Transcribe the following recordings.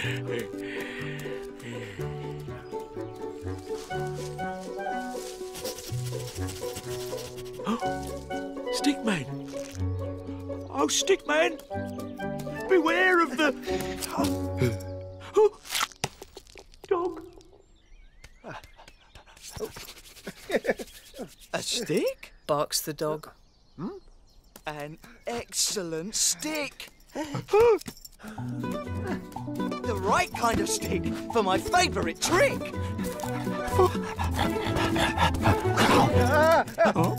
Stickman! Oh, Stickman! Beware of the... Oh. Dog. A stick? Barks the dog. Hmm? An excellent stick. right kind of stick for my favourite trick. Oh.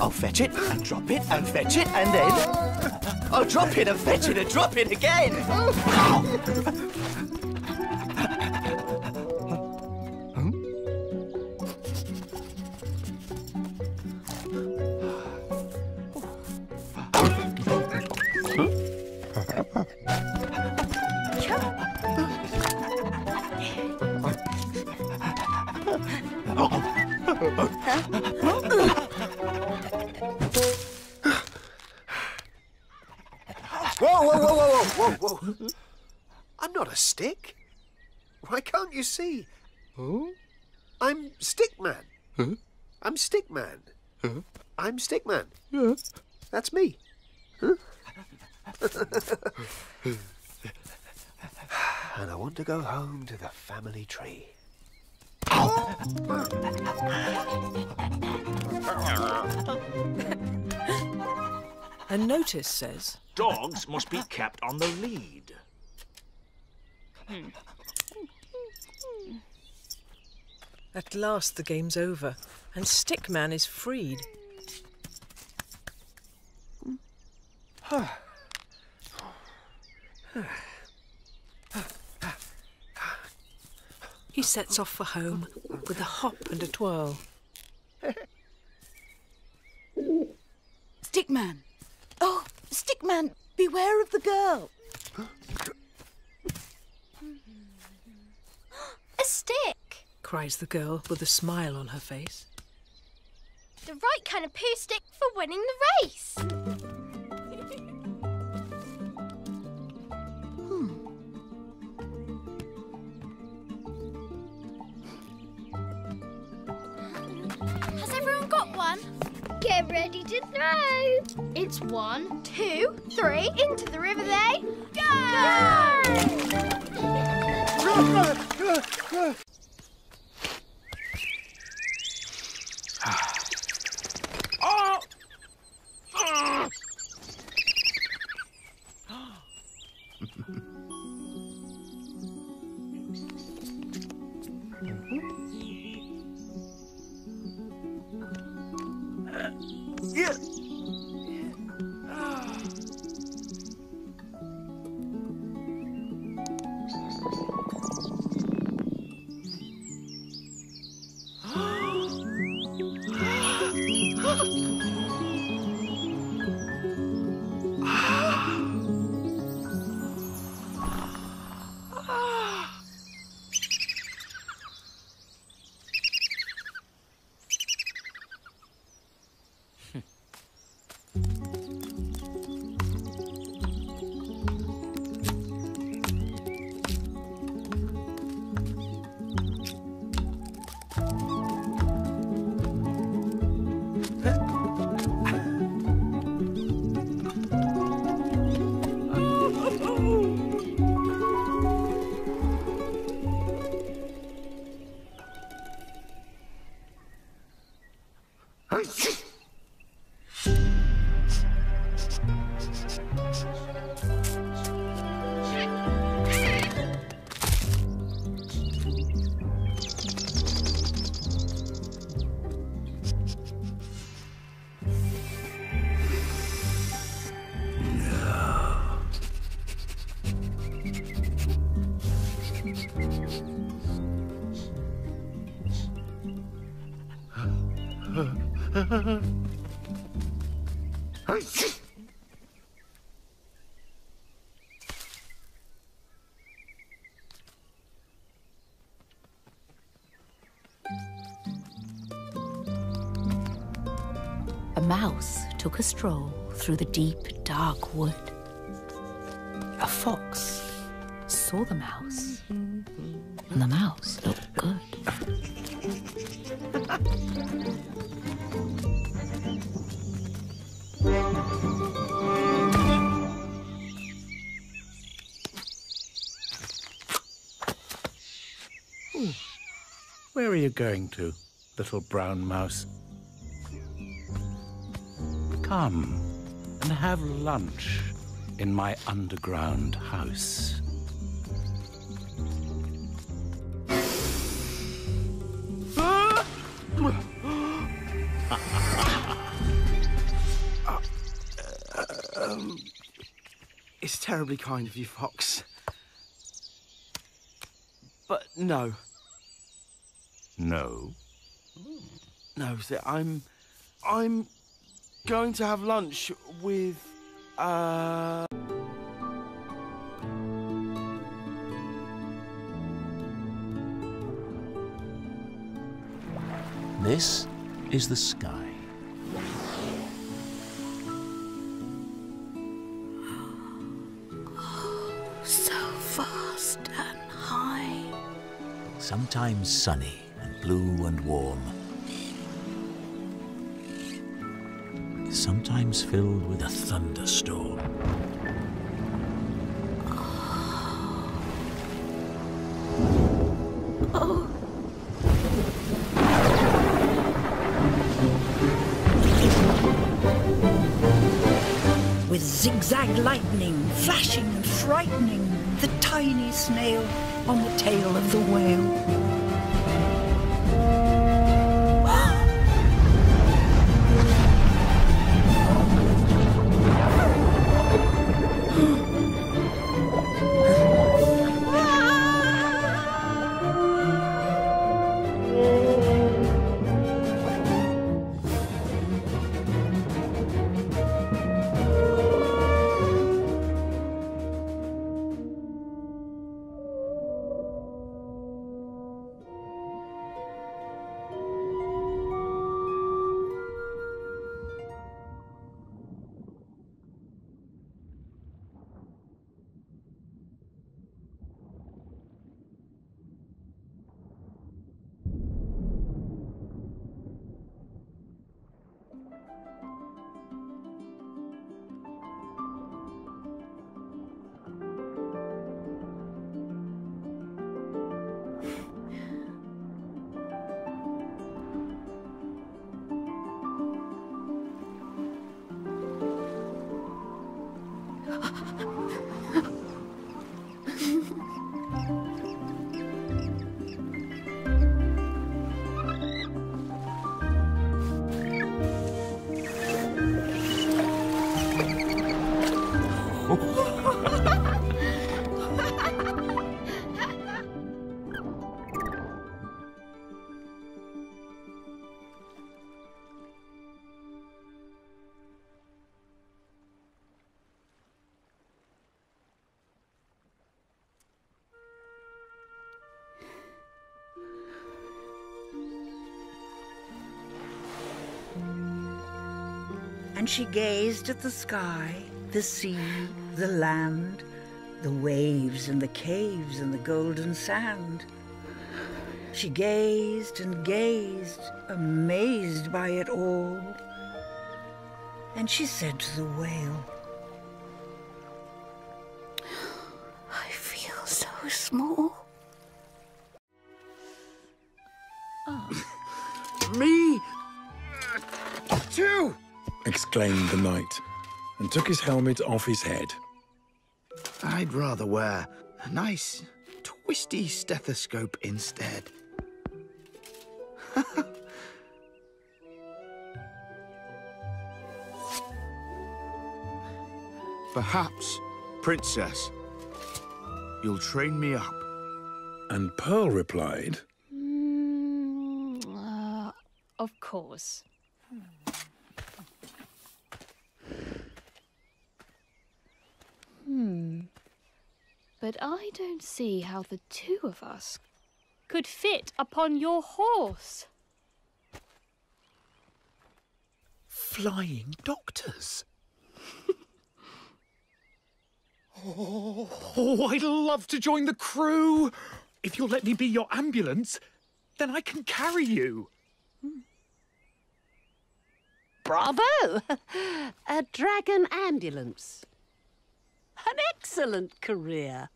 I'll fetch it and drop it and fetch it and then I'll drop it and fetch it and drop it again. Whoa, whoa, whoa, whoa, whoa, whoa, whoa. I'm not a stick. Why can't you see? I'm Stickman. I'm Stickman. I'm Stickman. That's me. and I want to go home to the family tree. A notice says, Dogs must be kept on the lead. At last the game's over, and Stickman is freed. he sets off for home with a hop and a twirl. Stickman! Stickman, beware of the girl. A stick! cries the girl with a smile on her face. The right kind of Pooh stick for winning the race. Get ready to throw. It's one, two, three. Into the river they go! Oh! A mouse took a stroll through the deep, dark wood. A fox saw the mouse, and the mouse looked good. Hmm. Where are you going to, little brown mouse? Come and have lunch in my underground house. It's terribly kind of you, Fox. But no, No. no, th- I'm, I'm going to have lunch with, uh. This is the sky. So vast and high. Sometimes sunny and blue and warm. Sometimes filled with a thunderstorm. with zigzag lightning flashing and frightening the tiny snail on the tail of the whale. And she gazed at the sky, the sea, the land, the waves and the caves and the golden sand. She gazed and gazed, amazed by it all. And she said to the whale, I feel so small. Exclaimed the knight, and took his helmet off his head. I'd rather wear a nice, twisty stethoscope instead. Perhaps, Princess, you'll train me up. And Pearl replied, Mm, uh, of course. But I don't see how the two of us could fit upon your horse. Flying doctors. Oh, oh, I'd love to join the crew. If you'll let me be your ambulance, then I can carry you. Bravo! A dragon ambulance. An excellent career.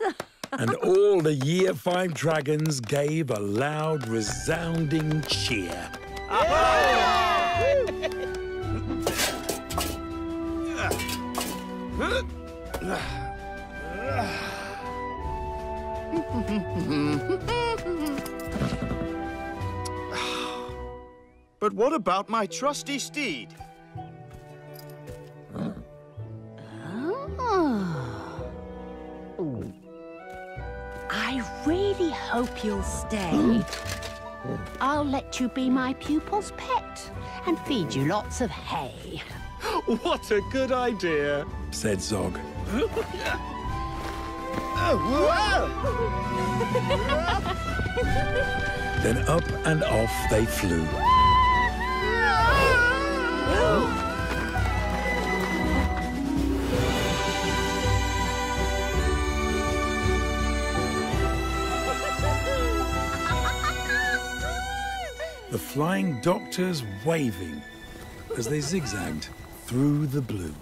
and all the Year Five dragons gave a loud, resounding cheer. But what about my trusty steed? Really hope you'll stay. I'll let you be my pupil's pet and feed you lots of hay. What a good idea, said Zog. Then up and off they flew. flying doctors waving as they zigzagged through the blue.